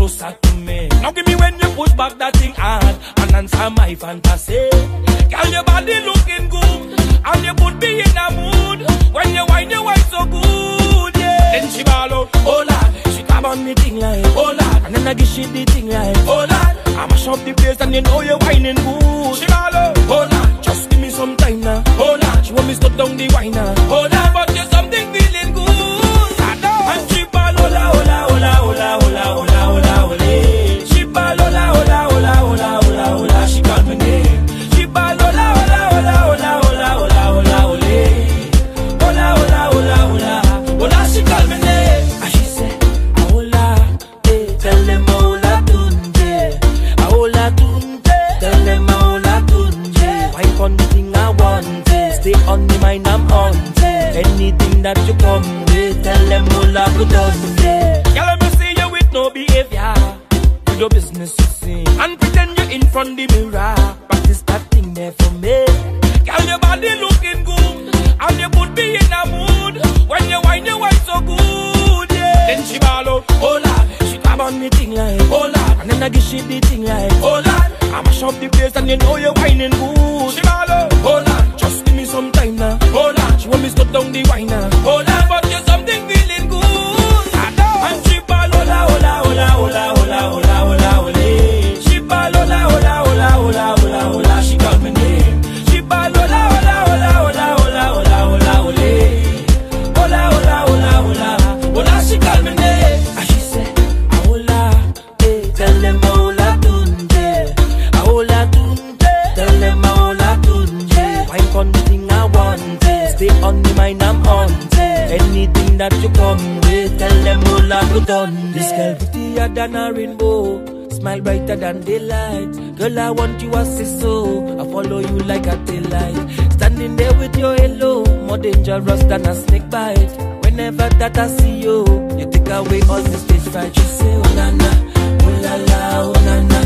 closer to me. Now give me when you push back that thing hard and answer my fantasy. Girl, your body looking good and you put me in a mood when you wind your wine so good. Yeah. Then she ball out, oh she come on me thing like, oh and then I give she the thing like, oh lord, I mash up the place and you know you're whining good. She ball out, oh, on the mind I'm on, anything that you come with, tell them hola tunje. Girl, let me see you with no behavior, do your business you see, and pretend you're in front the mirror, practice that thing there for me. Girl, your body looking good, and you put me in a mood. When you wine, you wine so good, yeah. Then she ball out, oh lord, she grab on me thing like, oh lord, and then I give she the thing like, oh lord, I mash up the place and you know you're whining good. She ball the wine. On the mind I'm on, anything that you come with, tell them hola to done. This girl prettier than a rainbow. Smile brighter than daylight. Girl, I want you as a so. I follow you like a taillight. Standing there with your halo, more dangerous than a snake bite. Whenever that I see you, you take away all the stage fright. You say, oh na na, oh la la, oh na na,